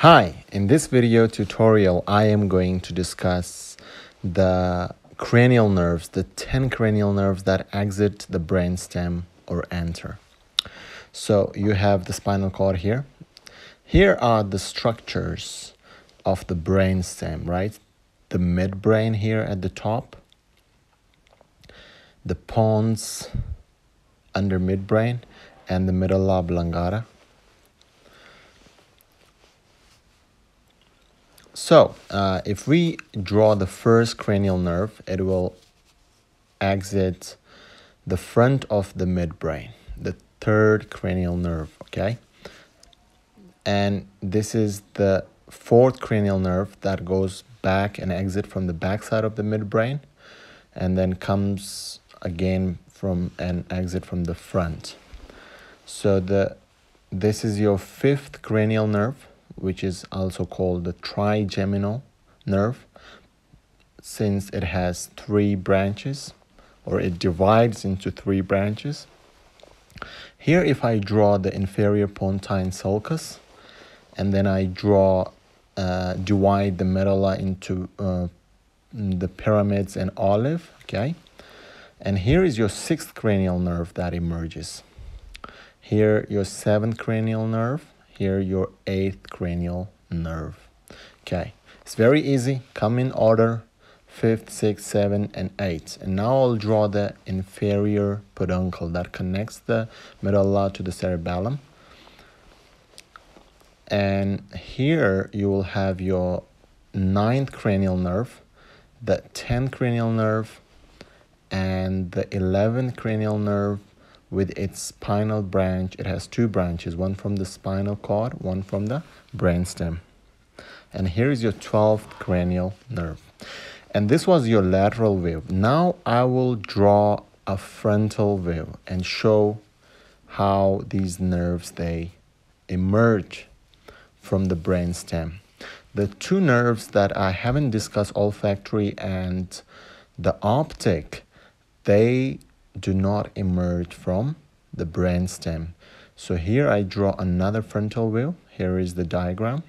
Hi, in this video tutorial I am going to discuss the cranial nerves, the 10 cranial nerves that exit the brainstem or enter. So you have the spinal cord here. Here are the structures of the brainstem, right? The midbrain here at the top, the pons under midbrain, and the medulla oblongata. So, uh, if we draw the first cranial nerve, it will exit the front of the midbrain, the third cranial nerve, okay? And this is the fourth cranial nerve that goes back and exit from the backside of the midbrain and then comes again from an exit from the front. So the this is your fifth cranial nerve which is also called the trigeminal nerve since it has three branches or it divides into three branches. Here if I draw the inferior pontine sulcus and then I draw uh, divide the medulla into uh, the pyramids and olive okay and here is your sixth cranial nerve that emerges here your seventh cranial nerve here your eighth cranial nerve. Okay, it's very easy. Come in order fifth, sixth, seven, and eight. And now I'll draw the inferior peduncle that connects the medulla to the cerebellum. And here you will have your ninth cranial nerve, the 10th cranial nerve, and the 11th cranial nerve with its spinal branch. It has two branches, one from the spinal cord, one from the brainstem. And here is your 12th cranial nerve. And this was your lateral view. Now I will draw a frontal view and show how these nerves they emerge from the brainstem. The two nerves that I haven't discussed, olfactory and the optic, they do not emerge from the brainstem. So here I draw another frontal view. Here is the diagram.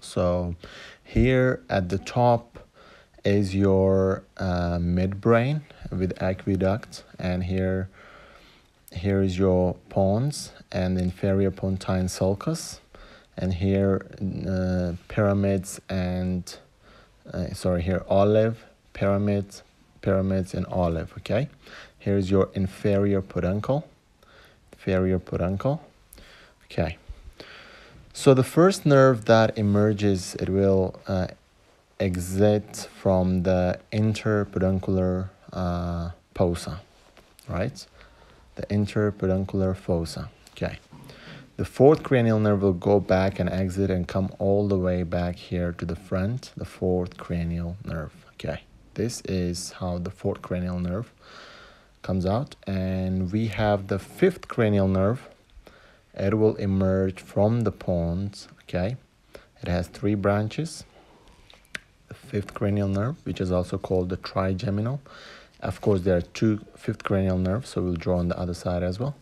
So here at the top is your uh, midbrain with aqueduct and here here is your pons and inferior pontine sulcus and here uh, pyramids and uh, sorry here olive pyramids pyramids and olive okay Here's your inferior peduncle. Inferior peduncle. Okay. So the first nerve that emerges, it will uh, exit from the interpeduncular uh, fossa, right? The interpeduncular fossa. Okay. The fourth cranial nerve will go back and exit and come all the way back here to the front, the fourth cranial nerve. Okay. This is how the fourth cranial nerve comes out. And we have the fifth cranial nerve. It will emerge from the pons okay? It has three branches. The fifth cranial nerve which is also called the trigeminal. Of course there are two fifth cranial nerves so we'll draw on the other side as well.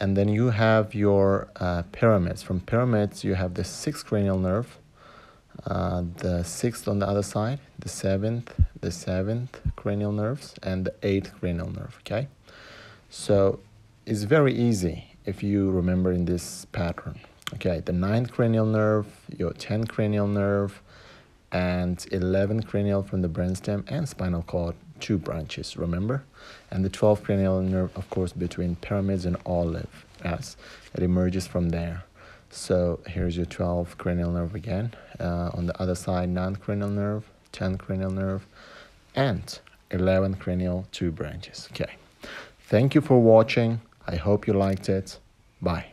And then you have your uh, pyramids. From pyramids you have the sixth cranial nerve uh, the sixth on the other side, the seventh, the seventh cranial nerves, and the eighth cranial nerve, okay? So it's very easy if you remember in this pattern. Okay, the ninth cranial nerve, your 10th cranial nerve, and 11th cranial from the brainstem and spinal cord, two branches, remember? And the 12th cranial nerve, of course, between pyramids and olive, as it emerges from there. So here's your 12 cranial nerve again. Uh, on the other side, 9 cranial nerve, 10 cranial nerve, and 11 cranial two branches. Okay. Thank you for watching. I hope you liked it. Bye.